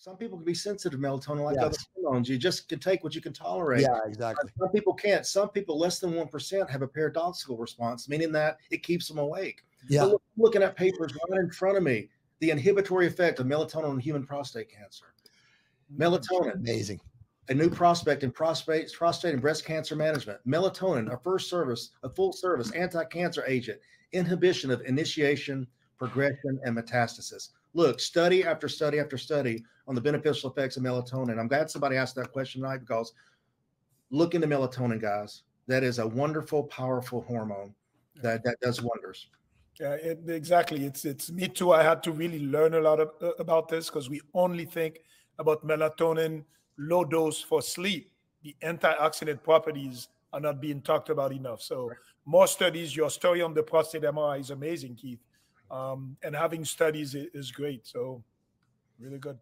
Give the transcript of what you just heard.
Some people can be sensitive to melatonin like Yes. other hormones. You just can take what you can tolerate. Yeah, exactly. Some people can't. Some people, less than 1%, have a paradoxical response, meaning that it keeps them awake. Yeah. Look- looking at papers right in front of me, the inhibitory effect of melatonin on human prostate cancer. Mm, melatonin, Amazing. a new prospect in prostate, prostate and breast cancer management. Melatonin, a first service, a full service anti-cancer agent, inhibition of initiation, progression, and metastasis. Look, study after study after study on the beneficial effects of melatonin. I'm glad somebody asked that question tonight because look into melatonin, guys. That is a wonderful, powerful hormone that, that does wonders. Yeah, it, exactly. It's it's me too. I had to really learn a lot of, uh, about this because we only think about melatonin low dose for sleep. The antioxidant properties are not being talked about enough. So more studies. Your story on the prostate MRI is amazing, Keith, um, and having studies is great. So really good.